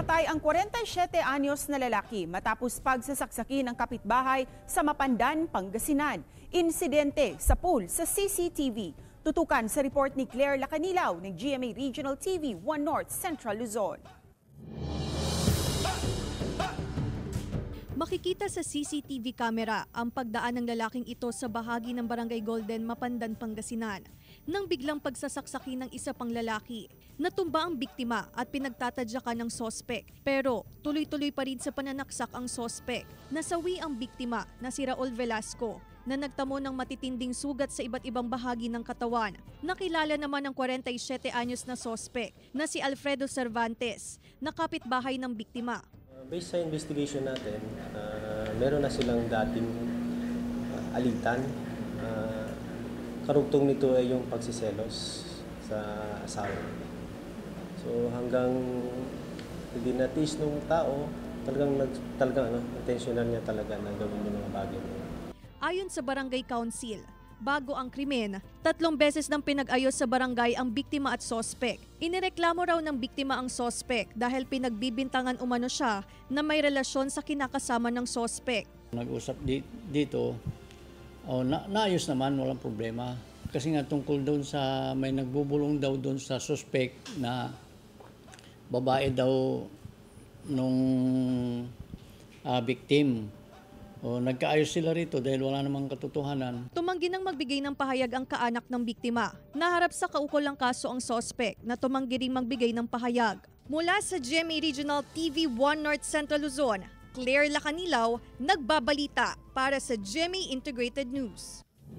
Napatay ang 47 anyos na lalaki matapos pagsasaksakin ng kapitbahay sa Mapandan, Pangasinan. Insidente sa pool sa CCTV. Tutukan sa report ni Claire Lacanilaw ng GMA Regional TV 1 North Central Luzon. Makikita sa CCTV camera ang pagdaan ng lalaking ito sa bahagi ng Barangay Golden, Mapandan, Pangasinan nang biglang pagsasaksaki ng isa pang lalaki. Natumba ang biktima at pinagtatadyakan ng sospek. Pero tuloy-tuloy pa rin sa pananaksak ang sospek. Nasawi ang biktima na si Raul Velasco na nagtamo ng matitinding sugat sa iba't ibang bahagi ng katawan. Nakilala naman ang 47 anyos na sospek na si Alfredo Cervantes, na kapitbahay ng biktima. Uh, Based sa investigation natin, uh, meron na silang dating uh, alitan. Uh, karugtong nito ay yung pagsiselos sa asawa. So hanggang hindi natis nung tao, talagang, nag, talagang ano, intentional niya talaga na gawin yung mga bagay yun. Ayon sa Barangay Council, bago ang krimen, tatlong beses nang pinag-ayos sa barangay ang biktima at sospek. Inireklamo raw ng biktima ang sospek dahil pinagbibintangan umano siya na may relasyon sa kinakasama ng sospek. Nag-usap di- dito, oh, na naayos naman, walang problema. Kasi nga tungkol doon sa, may nagbubulong daw doon sa suspect na babae daw nung ah, victim. O, nagkaayos sila rito dahil wala namang katotohanan. Tumanggi nang magbigay ng pahayag ang kaanak ng biktima. Naharap sa kaukulang kaso ang sospek na tumanggi ring magbigay ng pahayag. Mula sa GMA Regional TV 1 North Central Luzon, Claire Lacanilaw, nagbabalita para sa GMA Integrated News.